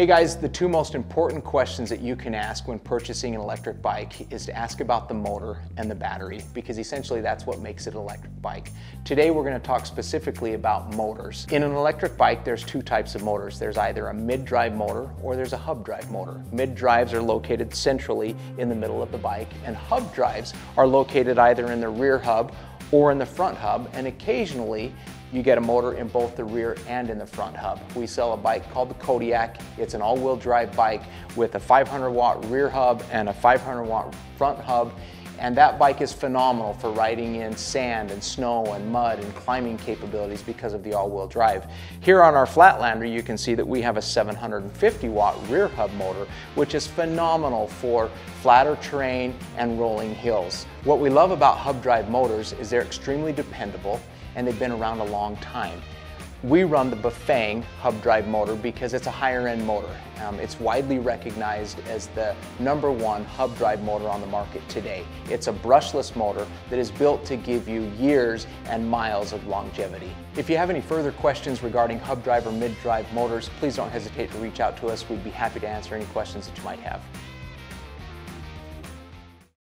Hey guys, the two most important questions that you can ask when purchasing an electric bike is to ask about the motor and the battery because essentially that's what makes it an electric bike. Today we're going to talk specifically about motors. In an electric bike there's two types of motors. There's either a mid-drive motor or there's a hub drive motor. Mid-drives are located centrally in the middle of the bike and hub drives are located either in the rear hub or in the front hub and occasionally you get a motor in both the rear and in the front hub. We sell a bike called the Kodiak. It's an all-wheel drive bike with a 500 watt rear hub and a 500 watt front hub. And that bike is phenomenal for riding in sand and snow and mud and climbing capabilities because of the all-wheel drive. Here on our Flatlander, you can see that we have a 750 watt rear hub motor, which is phenomenal for flatter terrain and rolling hills. What we love about hub drive motors is they're extremely dependable and they've been around a long time. We run the Bafang hub drive motor because it's a higher end motor. Um, it's widely recognized as the number one hub drive motor on the market today. It's a brushless motor that is built to give you years and miles of longevity. If you have any further questions regarding hub drive or mid drive motors, please don't hesitate to reach out to us. We'd be happy to answer any questions that you might have.